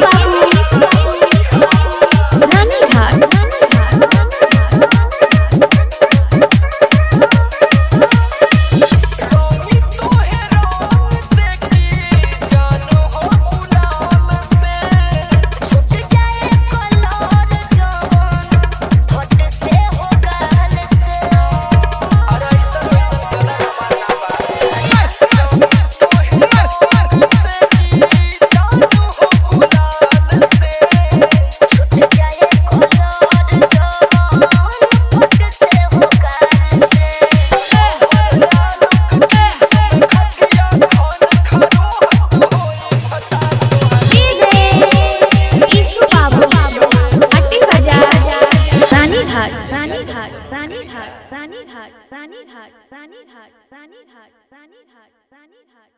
Bye. Ranighat Ranighat Ranighat Ranighat Ranighat Ranighat